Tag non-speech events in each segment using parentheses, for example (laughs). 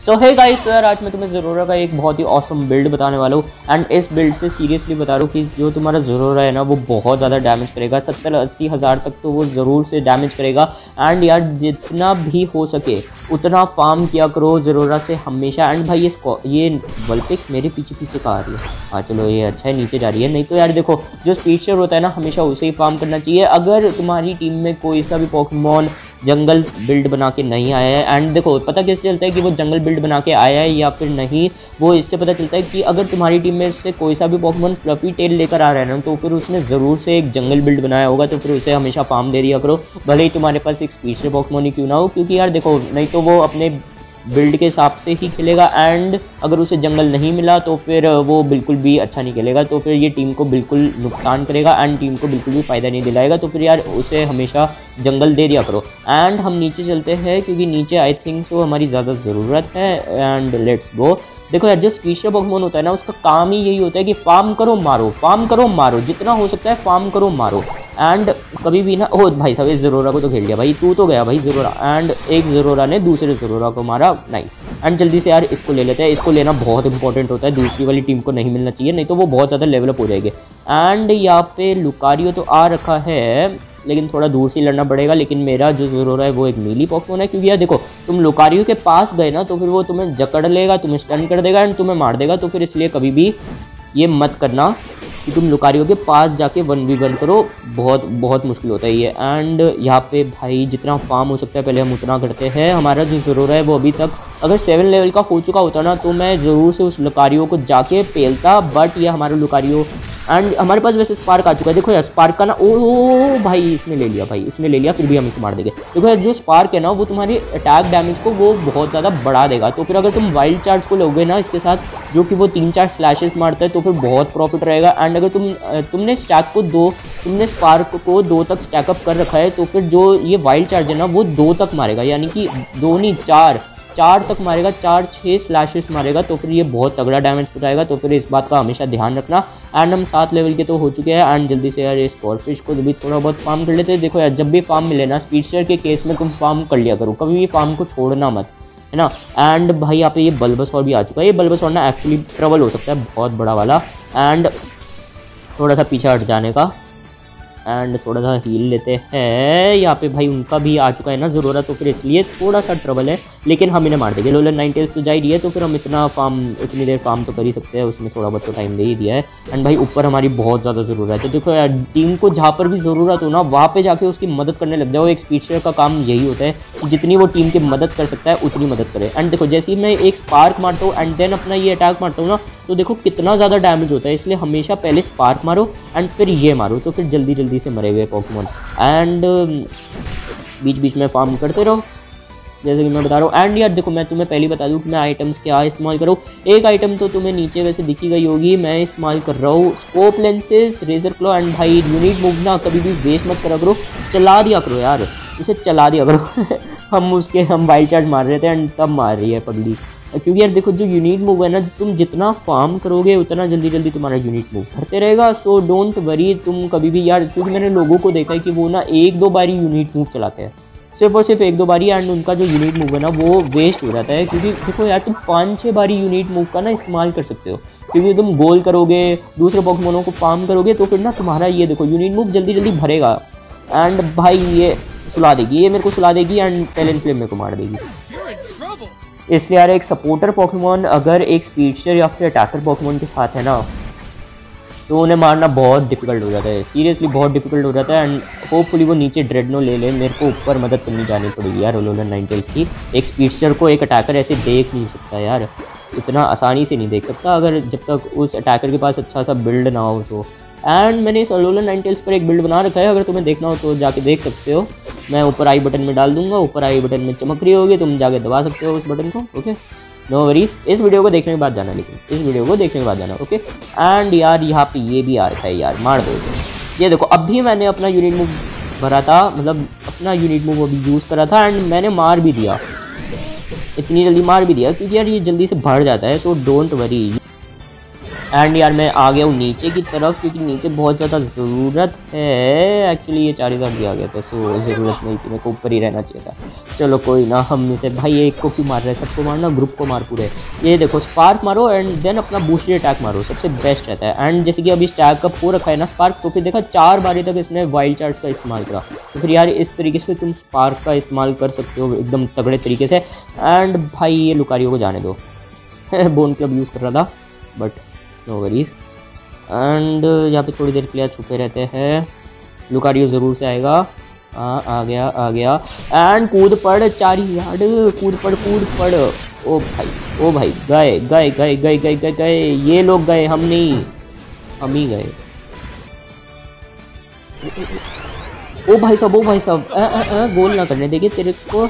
सो है गाइस तो यार आज मैं तुम्हें ज़रूरा का एक बहुत ही औसम बिल्ड बताने वाला हूँ। एंड इस बिल्ड से सीरियसली बता रहा हूँ कि जो तुम्हारा ज़रूरा है ना, वो बहुत ज़्यादा डैमेज करेगा। सत्तर, अस्सी हज़ार तक तो वो ज़रूर से डैमेज करेगा। एंड यार, जितना भी हो सके, उतना फार्म किया करो ज़रूरा से हमेशा। एंड भाई, ये ये वलपिक्स मेरे पीछे पीछे का आ रही है? हाँ चलो, ये अच्छा है, नीचे जा रही है। नहीं तो यार, देखो, जो स्पीचर होता है ना, हमेशा उसे ही फार्म करना चाहिए। अगर तुम्हारी टीम में कोई सा भी पॉकमॉन जंगल बिल्ड बना के नहीं आया है। एंड देखो, पता कैसे चलता है कि वो जंगल बिल्ड बना के आया है या फिर नहीं, वो इससे पता चलता है कि अगर तुम्हारी टीम में से कोई सा भी पॉकमोन फ्लफी टेल लेकर आ रहा है ना तो फिर उसने ज़रूर से एक जंगल बिल्ड बनाया होगा तो फिर उसे हमेशा फार्म दे दिया करो। भले ही तुम्हारे पास एक स्पीचर पॉकमोन ही क्यों ना हो, क्योंकि यार देखो, नहीं तो वो अपने बिल्ड के हिसाब से ही खेलेगा एंड अगर उसे जंगल नहीं मिला तो फिर वो बिल्कुल भी अच्छा नहीं खेलेगा तो फिर ये टीम को बिल्कुल नुकसान करेगा एंड टीम को बिल्कुल भी फ़ायदा नहीं दिलाएगा तो फिर यार उसे हमेशा जंगल दे दिया करो। एंड हम नीचे चलते हैं, क्योंकि नीचे आई थिंक सो हमारी ज़्यादा ज़रूरत है एंड लेट्स गो देखो यार, जो स्पीशर पॉकमोन होता है ना, उसका काम ही यही होता है कि फार्म करो, मारो फार्म करो, मारो, जितना हो सकता है फार्म करो, मारो। एंड कभी भी ना ओ भाई साहब इस ज़रूरा को तो खेल लिया भाई, तू तो गया भाई ज़रूरा। एंड एक जरोरा ने दूसरे जरोरा को मारा नाइस एंड जल्दी से यार इसको ले लेते हैं, इसको लेना बहुत इंपॉर्टेंट होता है, दूसरी वाली टीम को नहीं मिलना चाहिए, नहीं तो वो बहुत ज़्यादा लेवलअप हो जाएगी। एंड यहाँ पे लुकारियो तो आ रखा है, लेकिन थोड़ा दूर से लड़ना पड़ेगा, लेकिन मेरा जो ज़रूर है वो एक नीली पॉकमोन है, क्योंकि यार देखो, तुम लुकारियो के पास गए ना तो फिर वो तुम्हें जकड़ लेगा, तुम्हें स्टन कर देगा एंड तुम्हें मार देगा तो फिर इसलिए कभी भी ये मत करना। कि तुम लुकारियों के पास जाके वन वी वन करो। बहुत बहुत मुश्किल होता ही है एंड यहाँ पे भाई जितना फार्म हो सकता है, पहले हम उतना करते हैं। हमारा जो ज़रूर है वो अभी तक, अगर सेवन लेवल का हो चुका होता ना तो मैं ज़रूर से उस लुकारियों को जाके पेलता। बट ये हमारे लुकारियों एंड हमारे पास वैसे स्पार्क आ चुका है। देखो यार स्पार्क का ना ओ, भाई इसने ले लिया भाई इसने ले लिया फिर भी हम इसे मार देंगे। देखो यार जो स्पार्क है ना वो तुम्हारी अटैक डैमेज को वो बहुत ज़्यादा बढ़ा देगा। तो फिर अगर तुम वाइल्ड चार्ज को लोगे ना इसके साथ जो कि वो तीन चार स्लैशेस मारता है तो फिर बहुत प्रॉफिट रहेगा। एंड अगर तुम तुमने स्टैक को दो तुमने स्पार्क को दो तक स्टैकअप कर रखा है तो फिर जो ये वाइल्ड चार्ज है ना वो दो तक मारेगा। यानी कि दो नहीं चार चार तक मारेगा, चार छः स्लैशेस मारेगा तो फिर ये बहुत तगड़ा डैमेज पहुँचाएगा तो फिर इस बात का हमेशा ध्यान रखना। एंड हम सात लेवल के तो हो चुके हैं एंड जल्दी से यार ये स्कॉर्फिश को भी थोड़ा बहुत फार्म कर लेते हैं। देखो यार, जब भी फार्म मिले ना स्पीडस्टर के केस में तुम फार्म कर लिया करो, कभी भी फार्म को छोड़ना मत, है ना? एंड भाई, यहाँ पे ये बल्बस और भी आ चुका है। ये बल्बस और ना एक्चुअली ट्रबल हो सकता है, बहुत बड़ा वाला। एंड थोड़ा सा पीछे हट जाने का। एंड थोड़ा सा हील लेते हैं। यहाँ पे भाई उनका भी आ चुका है ना ज़रूरत तो फिर इसलिए थोड़ा सा ट्रबल है। लेकिन हम इन्हें मार देंगे। लोलर नाइन टेल्स तो जा ही रही है तो फिर हम इतना फार्म इतनी देर फार्म तो कर ही सकते हैं। उसमें थोड़ा बहुत तो टाइम दे ही दिया है। एंड भाई ऊपर हमारी बहुत ज़्यादा ज़रूरत है। तो देखो यार टीम को जहाँ पर भी ज़रूरत हो ना, वहाँ पर जाके उसकी मदद करने लग जाओ। एक स्पीचर का काम यही होता है कि जितनी वो टीम की मदद कर सकता है, उतनी मदद करे। एंड देखो, जैसे ही मैं एक स्पार्क मारता हूँ एंड देन अपना ये अटैक मारता हूँ ना तो देखो कितना ज़्यादा डैमेज होता है। इसलिए हमेशा पहले स्पार्क मारो एंड फिर ये मारो। तो फिर जल्दी जल्दी से मरे हुए पॉकमोन एंड बीच बीच में फार्म करते रहो। जैसे कि मैं बता रहा हूँ। एंड यार देखो, मैं तुम्हें पहले बता दूँ कि मैं आइटम्स क्या इस्तेमाल करूँ। एक आइटम तो तुम्हें नीचे वैसे दिखी गई होगी। मैं इस्तेमाल कर रहा हूँ scope lenses razor claw and भाई यूनिट मूव ना, कभी भी वेस्ट मत करा करो। चला दिया करो यार। उसे चला दिया करो। (laughs) हम उसके, हम वाइल्ड चार्ज मार रहे थे एंड तब मार रही है पगली क्योंकि यार देखो, जो यूनिट मूव है ना, तुम जितना फार्म करोगे, उतना जल्दी जल्दी तुम्हारा यूनिट मूव करते रहेगा। सो डोंट वरी तुम कभी भी यार, क्योंकि मैंने लोगों को देखा है कि वो ना एक दो बारी यूनिट मूव चलाते हैं। सिर्फ़ और सिर्फ़ एक दो बारी एंड उनका जो यूनिट मूव है ना, वो वेस्ट हो जाता है। क्योंकि देखो यार, तुम पाँच छः बारी यूनिट मूव का ना इस्तेमाल कर सकते हो। क्योंकि तुम गोल करोगे, दूसरे पॉकमोनों को फार्म करोगे तो फिर ना तुम्हारा ये देखो यूनिट मूव जल्दी जल्दी भरेगा। एंड भाई, ये सुला देगी, ये मेरे को सुला देगी एंड टैलेंट फ्लेम मेरे को मार देगी। इसलिए यार एक सपोर्टर पॉकीमोन अगर एक स्पीडस्टर या फिर अटैकर पॉकीमोन के साथ है ना तो उन्हें मारना बहुत डिफ़िकल्ट हो जाता है। सीरियसली बहुत डिफ़िकल्ट हो जाता है एंड होपफुली वो नीचे ड्रेडनो ले ले। मेरे को ऊपर मदद करनी जानी पड़ेगी यार रोलोनर नाइनटेल्स की। एक स्पीडस्टर को एक अटैकर ऐसे देख नहीं सकता यार। इतना आसानी से नहीं देख सकता। अगर जब तक उस अटैकर के पास अच्छा सा बिल्ड ना हो तो। एंड मैंने इस अलोलन नाइनटेल्स पर एक बिल्ड बना रखा है। अगर तुम्हें देखना हो तो जाके देख सकते हो। मैं ऊपर आई बटन में डाल दूँगा। ऊपर आई बटन में चमक रही होगी। तुम जाके दबा सकते हो उस बटन को ओके नो वरीज इस वीडियो को देखने के बाद जाना, लेकिन इस वीडियो को देखने के बाद जाना ओके एंड यार, यहाँ पे ये भी आ रखा है यार, मार दो ये देखो अभी मैंने अपना यूनिट मूव भरा था। मतलब अपना यूनिट मूव अभी यूज़ करा था एंड मैंने मार भी दिया। इतनी जल्दी मार भी दिया, क्योंकि यार ये जल्दी से भर जाता है सो डोंट वरी एंड यार, मैं आ गया हूँ नीचे की तरफ़, क्योंकि नीचे बहुत ज़्यादा ज़रूरत है। एक्चुअली ये चार हज़ार भी आ गया था सो ज़रूरत नहीं थी, मेरे को ऊपर ही रहना चाहिए था। चलो, कोई ना, हम में से भाई एक को क्यों मार रहे हैं, सबको मारना ग्रुप को मार पूरे। ये देखो स्पार्क मारो एंड देन अपना बूस्टर अटैक मारो, सबसे बेस्ट रहता है। एंड जैसे कि अभी स्टैक का हो रखा है ना स्पार्क तो फिर देखा, चार बारी तक इसने वाइल्ड चार्ज का इस्तेमाल करा। तो फिर यार, इस तरीके से तुम स्पार्क का इस्तेमाल कर सकते हो, एकदम तगड़े तरीके से। एंड भाई, ये लुकारियों को जाने दो। बोन क्लब यूज़ कर रहा था बट नो वरीज एंड यहाँ पे थोड़ी देर लिए छुपे रहते हैं। लुकारियो ज़रूर से आएगा। हाँ आ गया आ गया। एंड कूद पड़ चार यार्ड कूद पड़ कूद पड़। ओ भाई ओ भाई, गए गए गए गए गए गए गए। ये लोग गए, हम नहीं। हम ही गए। ओ भाई साहब, ओ भाई साहब गोल ना करने देंगे तेरे को।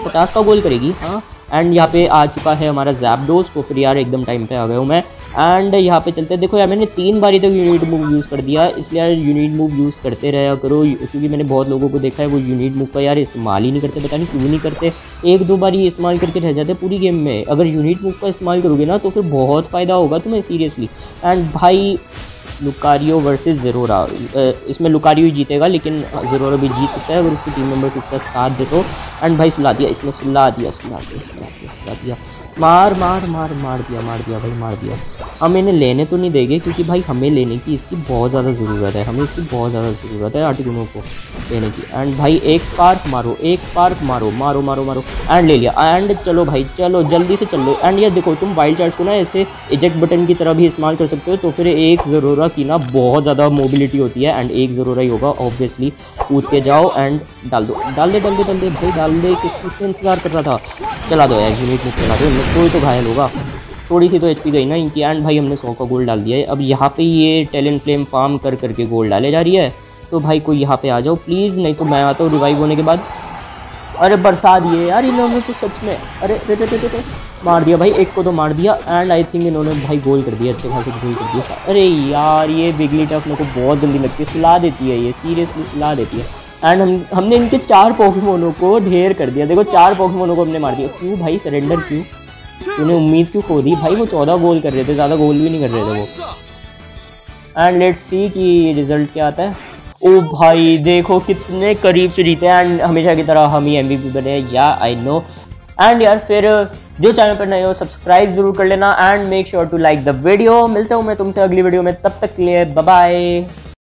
पचास का गोल करेगी हाँ। एंड यहाँ पे आ चुका है हमारा जैपडोज तो फिर यार एकदम टाइम पे आ गया हूँ मैं। एंड यहाँ पे चलते हैं। देखो यार, मैंने तीन बारी तक यूनिट मूव यूज़ कर दिया। इसलिए यार यूनिट मूव यूज़ करते रहा करो। क्योंकि मैंने बहुत लोगों को देखा है, वो यूनिट मूव का यार इस्तेमाल ही नहीं करते। पता नहीं क्यों नहीं करते। एक दो बार ही इस्तेमाल करके रह जाते पूरी गेम में। अगर यूनिट मूव का इस्तेमाल करोगे ना तो फिर बहुत फ़ायदा होगा तुम्हें सीरियसली एंड भाई लुकारियो वर्सेस जेरोरा। इसमें लुकारियो ही जीतेगा, लेकिन जेरोरा भी जीत सकता है अगर उसके टीम मेंबर्स उसका साथ दे तो एंड भाई सुला दिया, इसमें सुला दिया सुला दिया सुला दिया सुला दिया। मार मार मार मार दिया मार दिया भाई, मार दिया। हम इन्हें लेने तो नहीं देंगे, क्योंकि भाई हमें लेने की इसकी बहुत ज़्यादा ज़रूरत है, हमें इसकी बहुत ज़्यादा ज़रूरत है आर्टिकुनों को लेने की। एंड भाई एक पार्क मारो, एक पार्क मारो मारो मारो मारो। एंड ले लिया। एंड चलो भाई, चलो, जल्दी से चलो। एंड ये देखो, तुम वाइल्ड चार्ज को ना ऐसे इजेक्ट बटन की तरह भी इस्तेमाल कर सकते हो तो फिर एक ज़रूरा की ना बहुत ज़्यादा मोबिलिटी होती है एंड एक ज़रूर ही होगा ऑब्वियसली कूद के जाओ एंड डाल दो। डाल दे डाल दे डाल दे, भाई, डाल दे किस चीज़ का इंतज़ार कर रहा था? चला दो यार यूनिट में चला दो। कोई तो घायल होगा। थोड़ी सी तो एचपी गई ना इनकी एंड भाई, हमने सौ का गोल्ड डाल दिया है। अब यहाँ पे ये टैलेंट फ्लेम फार्म कर, करके गोल्ड डाले जा रही है। तो भाई, कोई यहाँ पे आ जाओ प्लीज़ नहीं तो मैं आता हूँ रिवाइव होने के बाद। अरे बरसा दिए यार इन्होंने तो सच में, अरे रे रे रे रे मार दिया भाई, एक को तो मार दिया एंड आई थिंक इन्होंने भाई गोल कर दिया, अच्छे खासे गोल कर दिया। अरे यार, ये बिगली टफ मेरे को बहुत जल्दी लगती है सुला देती है ये सीरियसली सुला देती है। एंड हम, हमने इनके चार पोकेमोनों को ढेर कर दिया। देखो, चार पोकेमोनों को हमने मार दिया। क्यों भाई सरेंडर क्यों? तूने उम्मीद क्यों खो दी? भाई, वो चौदह गोल कर रहे थे, ज़्यादा गोल भी नहीं कर रहे थे वो। एंड लेट सी कि रिज़ल्ट क्या आता है। ओ भाई, देखो कितने करीब से जीते एंड हमेशा की तरह हम ही एम बने, या आई नो एंड यार, फिर जो चैनल पर नए हो सब्सक्राइब ज़रूर कर लेना and make sure to like the video मिलते हूँ मैं तुमसे अगली वीडियो में, तब तक के लिए बाय